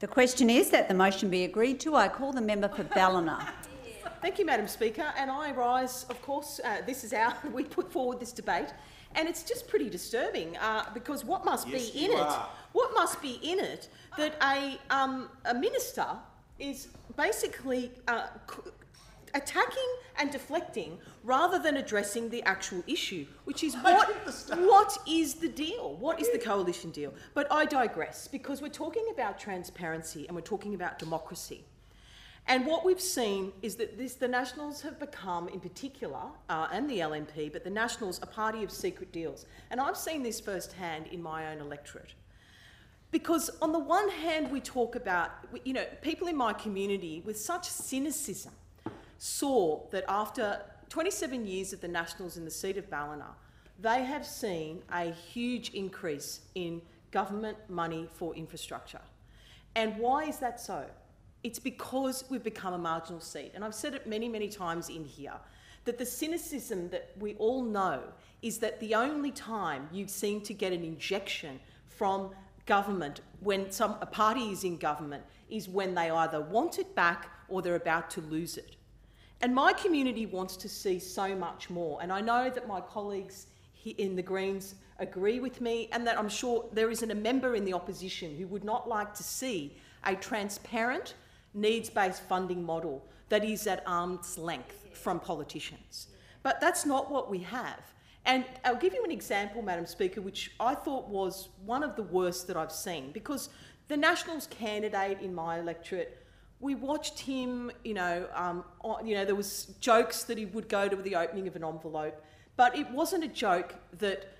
The question is that the motion be agreed to. I call the member for Ballina. Thank you, Madam Speaker. And I rise, of course, uh, this is our, we put forward this debate, and it's just pretty disturbing uh, because what must Yes, be in it, are. what must be in it that a, um, a minister is basically uh, c- attacking and deflecting rather than addressing the actual issue, which is what, what is the deal? What is the coalition deal? But I digress because we're talking about transparency and we're talking about democracy. And what we've seen is that this, the Nationals have become, in particular, uh, and the LNP, but the Nationals, a party of secret deals. And I've seen this firsthand in my own electorate. Because on the one hand, we talk about, you know, people in my community with such cynicism saw that after 27 years of the Nationals in the seat of Ballina, they have seen a huge increase in government money for infrastructure. And why is that so? It's because we've become a marginal seat. And I've said it many, many times in here that the cynicism that we all know is that the only time you seem to get an injection from government when some, a party is in government is when they either want it back or they're about to lose it. And my community wants to see so much more. And I know that my colleagues in the Greens agree with me, and that I'm sure there isn't a member in the opposition who would not like to see a transparent, needs based funding model that is at arm's length from politicians. But that's not what we have. And I'll give you an example, Madam Speaker, which I thought was one of the worst that I've seen, because the Nationals candidate in my electorate we watched him, you know, um, you know, there was jokes that he would go to the opening of an envelope, but it wasn't a joke that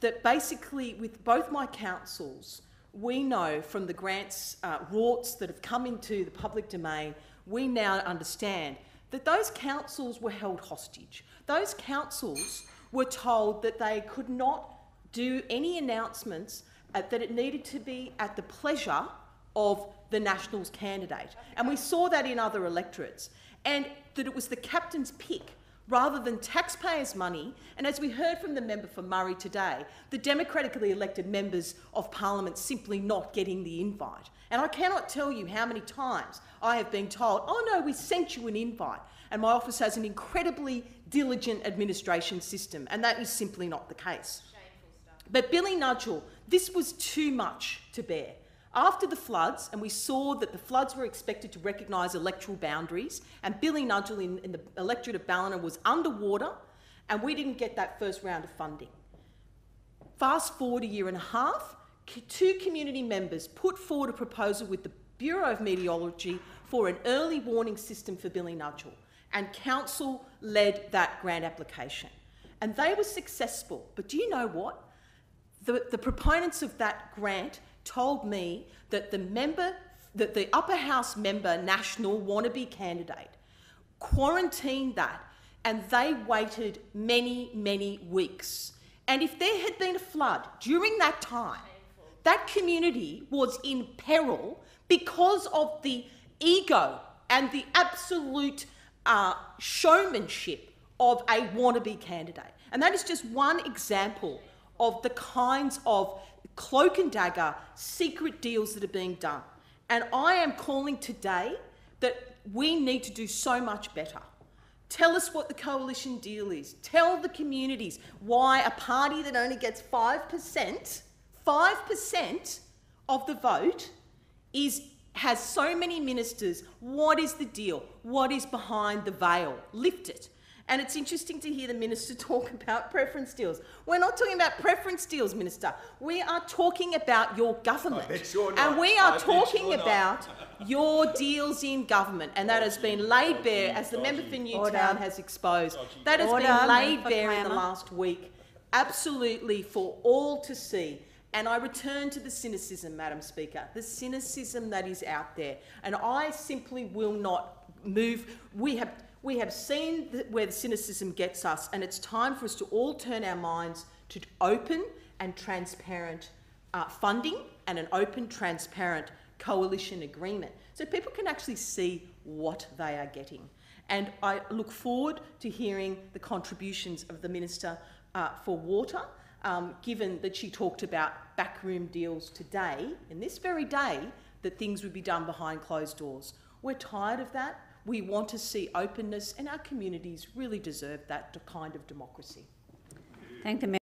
that basically with both my councils, we know from the grants uh, rorts that have come into the public domain, we now understand that those councils were held hostage. Those councils were told that they could not do any announcements, uh, that it needed to be at the pleasure of the Nationals candidate. And we saw that in other electorates. And that it was the captain's pick rather than taxpayers' money. And as we heard from the member for Murray today, the democratically elected members of parliament simply not getting the invite. And I cannot tell you how many times I have been told, oh no, we sent you an invite. And my office has an incredibly diligent administration system, and that is simply not the case. But Billinudgel, this was too much to bear. After the floods, and we saw that the floods were expected to recognise electoral boundaries, and Billinudgel in, in the electorate of Ballina was underwater, and we didn't get that first round of funding. Fast forward a year and a half, two community members put forward a proposal with the Bureau of Meteorology for an early warning system for Billinudgel, and council led that grant application. And they were successful. But do you know what? The, the proponents of that grant told me that the member, that the upper house member national wannabe candidate quarantined that and they waited many, many weeks. And if there had been a flood during that time, that community was in peril because of the ego and the absolute uh, showmanship of a wannabe candidate. And that is just one example of the kinds of cloak and dagger secret deals that are being done. And I am calling today that we need to do so much better. Tell us what the coalition deal is. Tell the communities why a party that only gets 5%, 5% of the vote is has so many ministers. What is the deal? What is behind the veil? Lift it. And it's interesting to hear the minister talk about preference deals. We're not talking about preference deals, minister. We are talking about your government. bet you're And not. we I are bet talking you're not. about your deals in government. And that has been laid bare, as the member for Newtown Order. has exposed. That has Order, been laid bare in the last week, absolutely for all to see. And I return to the cynicism, Madam Speaker, the cynicism that is out there. And I simply will not move. We have, we have seen where the cynicism gets us, and it's time for us to all turn our minds to open and transparent uh, funding and an open, transparent coalition agreement so people can actually see what they are getting. And I look forward to hearing the contributions of the Minister uh, for Water, um, given that she talked about backroom deals today, in this very day, that things would be done behind closed doors. We're tired of that. We want to see openness, and our communities really deserve that kind of democracy. Thank the